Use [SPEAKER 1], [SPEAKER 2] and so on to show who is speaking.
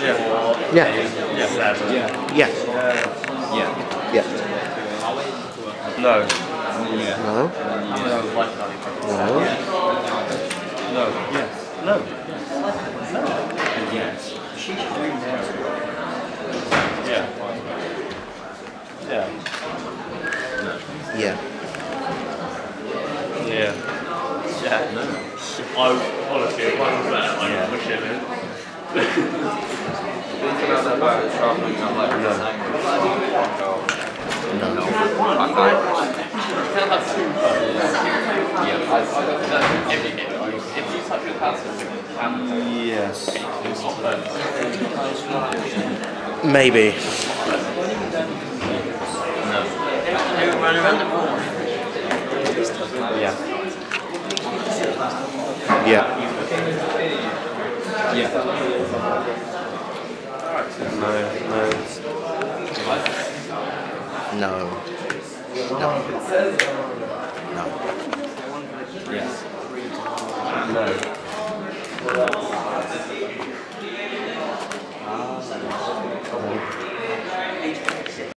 [SPEAKER 1] Yeah.
[SPEAKER 2] Yeah.
[SPEAKER 1] Yeah.
[SPEAKER 3] Yeah.
[SPEAKER 2] Yeah.
[SPEAKER 1] No.
[SPEAKER 2] No.
[SPEAKER 1] No.
[SPEAKER 2] No.
[SPEAKER 1] No. Yes. No.
[SPEAKER 3] Yes.
[SPEAKER 1] Yeah. Yeah.
[SPEAKER 2] Yeah.
[SPEAKER 1] Yeah. Yeah.
[SPEAKER 3] No.
[SPEAKER 1] I honestly, if I was there, I'd
[SPEAKER 3] Yeah.
[SPEAKER 1] push him in.
[SPEAKER 2] Yes. Maybe.
[SPEAKER 1] Yeah.
[SPEAKER 2] Yeah.
[SPEAKER 1] No. No.
[SPEAKER 2] No. Yes. No.